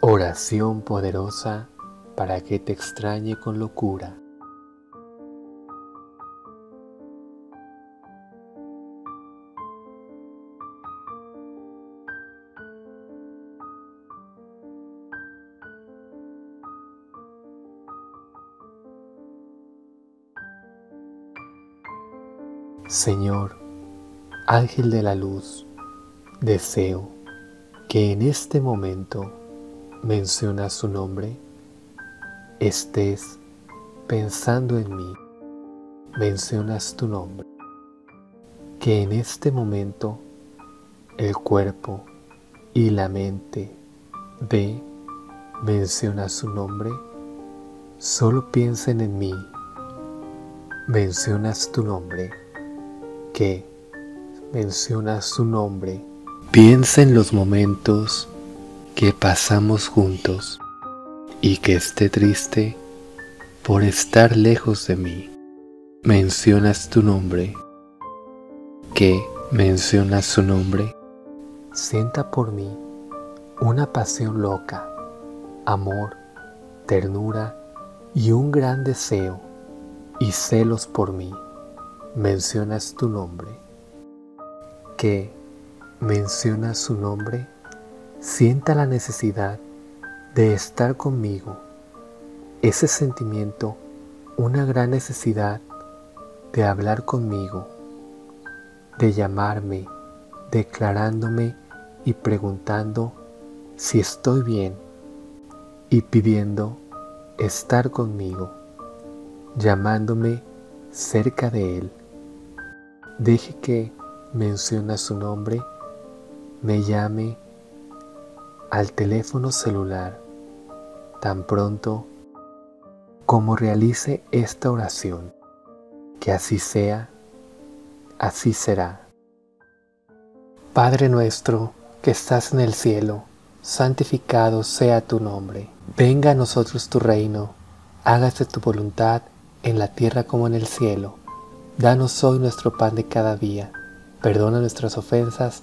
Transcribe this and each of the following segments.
Oración poderosa para que te extrañe con locura. Señor, Ángel de la Luz, deseo que en este momento mencionas su nombre, estés pensando en mí, mencionas tu nombre, que en este momento el cuerpo y la mente ve, menciona su nombre, solo piensen en mí, mencionas tu nombre, que mencionas su nombre, piensa en los momentos que pasamos juntos y que esté triste por estar lejos de mí. Mencionas tu nombre, que mencionas su nombre, sienta por mí una pasión loca, amor, ternura y un gran deseo y celos por mí. Mencionas tu nombre, que mencionas su nombre, sienta la necesidad de estar conmigo, ese sentimiento, una gran necesidad de hablar conmigo, de llamarme, declarándome y preguntando si estoy bien y pidiendo estar conmigo, llamándome cerca de Él. Deje que menciona su nombre, me llame al teléfono celular tan pronto como realice esta oración. Que así sea, así será. Padre nuestro que estás en el cielo, santificado sea tu nombre. Venga a nosotros tu reino, hágase tu voluntad en la tierra como en el cielo. Danos hoy nuestro pan de cada día. Perdona nuestras ofensas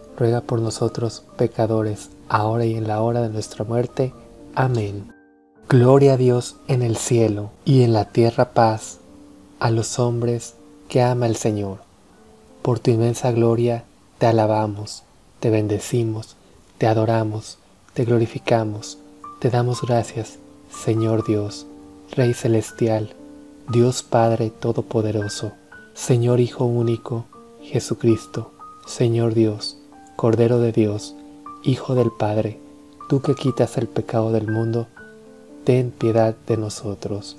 ruega por nosotros pecadores, ahora y en la hora de nuestra muerte. Amén. Gloria a Dios en el cielo y en la tierra paz a los hombres que ama el Señor. Por tu inmensa gloria te alabamos, te bendecimos, te adoramos, te glorificamos, te damos gracias, Señor Dios, Rey celestial, Dios Padre Todopoderoso, Señor Hijo único, Jesucristo, Señor Dios, Cordero de Dios, Hijo del Padre, tú que quitas el pecado del mundo, ten piedad de nosotros.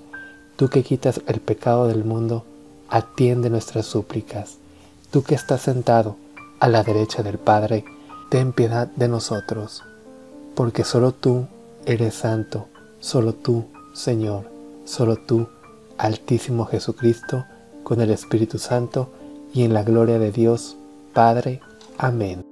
Tú que quitas el pecado del mundo, atiende nuestras súplicas. Tú que estás sentado a la derecha del Padre, ten piedad de nosotros. Porque solo tú eres santo, solo tú, Señor, solo tú, Altísimo Jesucristo, con el Espíritu Santo, y en la gloria de Dios, Padre. Amén.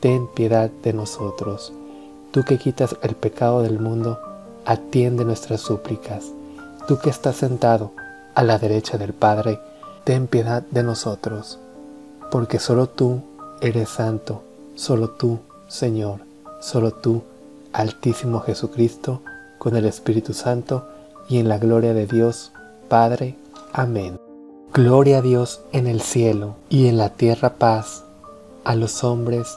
ten piedad de nosotros. Tú que quitas el pecado del mundo, atiende nuestras súplicas. Tú que estás sentado a la derecha del Padre, ten piedad de nosotros. Porque solo tú eres santo, solo tú, Señor, solo tú, Altísimo Jesucristo, con el Espíritu Santo, y en la gloria de Dios, Padre. Amén. Gloria a Dios en el cielo y en la tierra paz a los hombres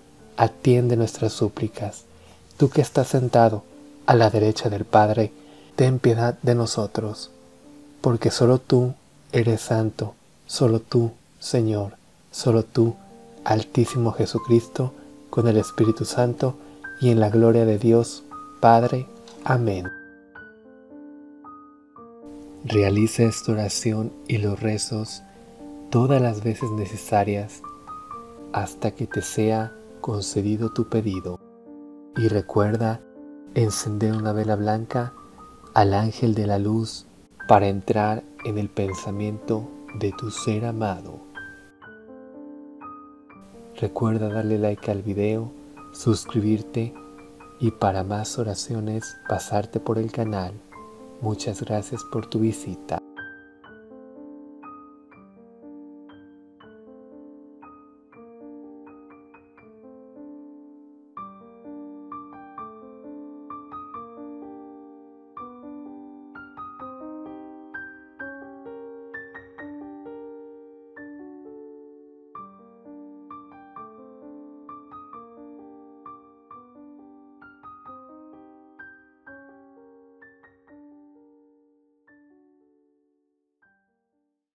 atiende nuestras súplicas. Tú que estás sentado a la derecha del Padre, ten piedad de nosotros, porque solo tú eres santo, solo tú, Señor, solo tú, Altísimo Jesucristo, con el Espíritu Santo, y en la gloria de Dios, Padre. Amén. Realiza esta oración y los rezos todas las veces necesarias hasta que te sea concedido tu pedido. Y recuerda encender una vela blanca al ángel de la luz para entrar en el pensamiento de tu ser amado. Recuerda darle like al video, suscribirte y para más oraciones pasarte por el canal. Muchas gracias por tu visita.